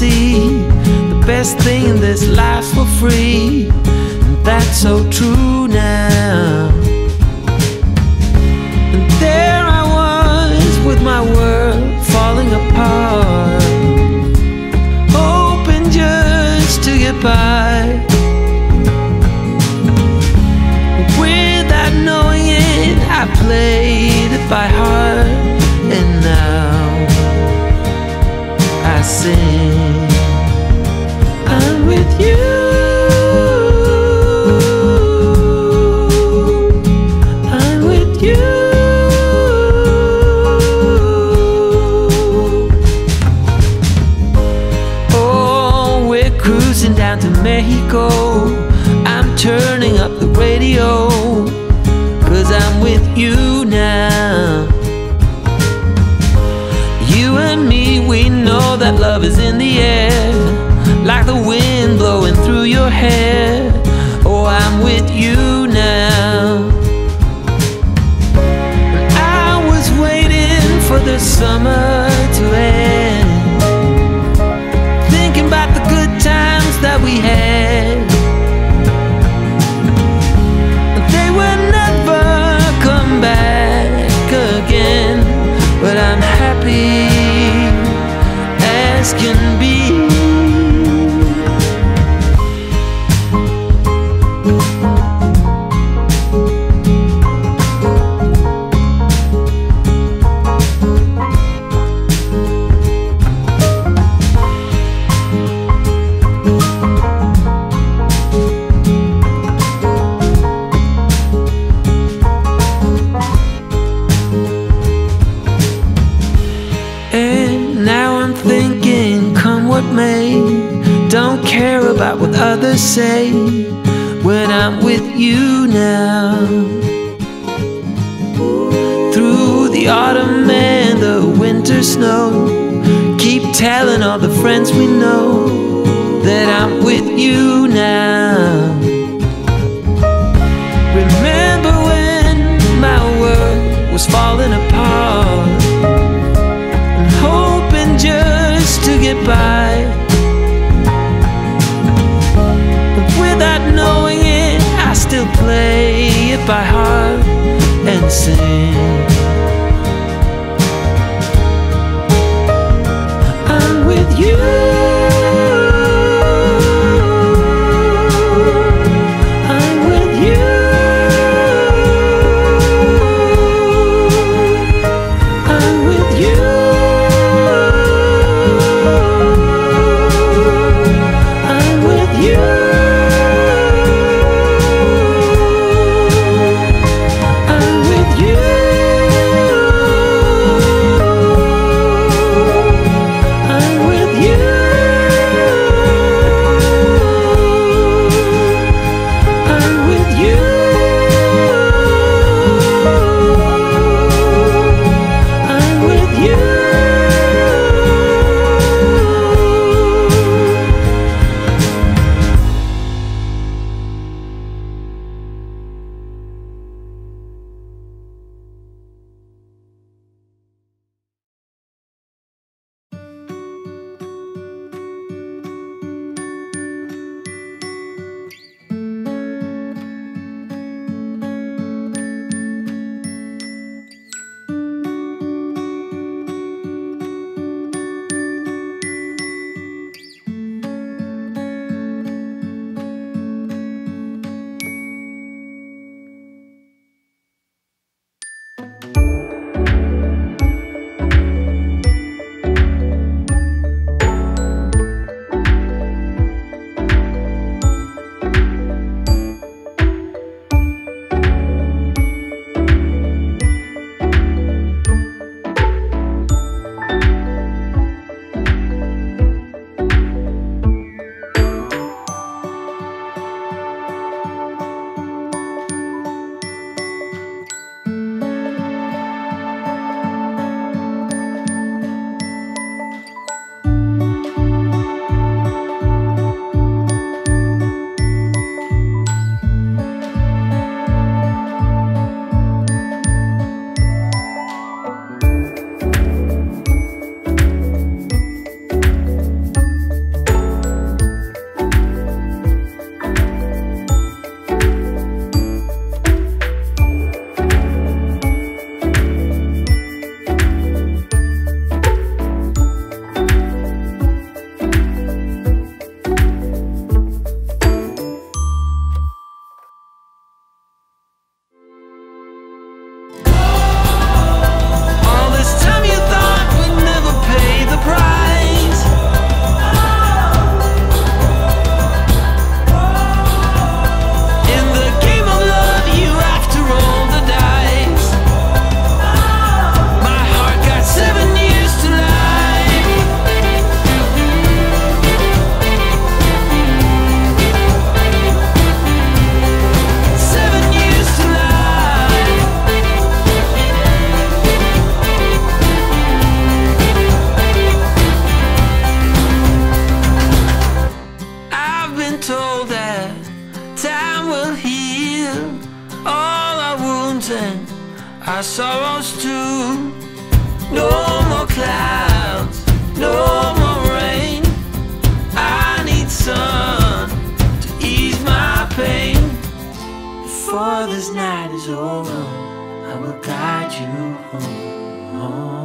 see the best thing in this life for free. And that's so true now. And there you now. You and me, we know that love is in the air. Like the wind blowing through your hair. Oh, I'm with you now. I was waiting for the summer can be. About what others say when I'm with you now. Through the autumn and the winter snow, keep telling all the friends we know that I'm with you now. By heart and sing. I'm with you. know that time will heal all our wounds and our sorrows too. No more clouds, no more rain. I need sun to ease my pain. Before this night is over, I will guide you home. home.